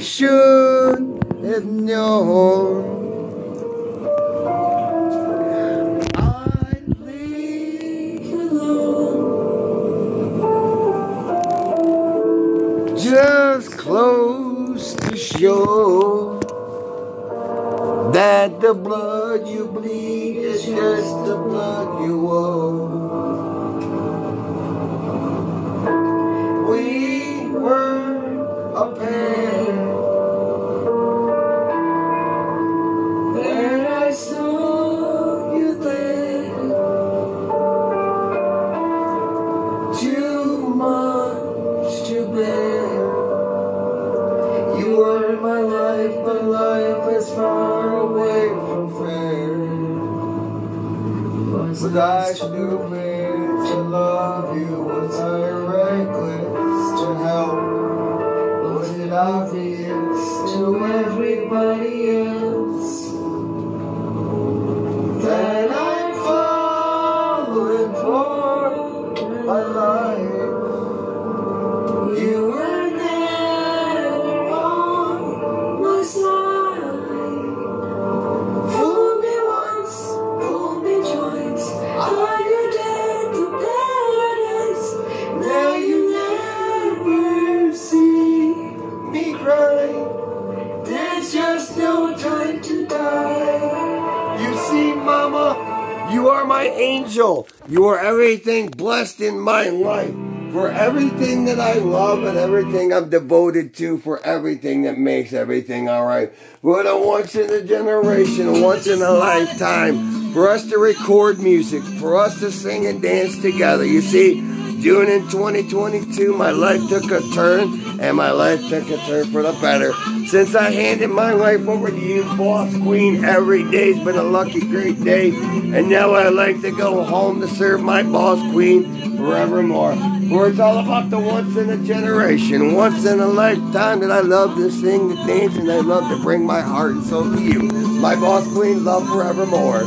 should have known I'd leave alone just close to shore that the blood you bleed is just the blood you owe. We were a pair. Fair. Was I stupid to love you? Was I reckless to help? Was it obvious to everybody else that I'm falling for my life? You no time to die. You see, Mama, you are my angel. You are everything blessed in my life. For everything that I love and everything I'm devoted to, for everything that makes everything alright. What a once in a generation, once in a lifetime, for us to record music, for us to sing and dance together. You see, June in 2022, my life took a turn, and my life took a turn for the better. Since I handed my life over to you, boss queen, every day's been a lucky, great day. And now I like to go home to serve my boss queen forevermore. For it's all about the once in a generation, once in a lifetime that I love to sing, to dance, and I love to bring my heart and soul to you. My boss queen, love forevermore.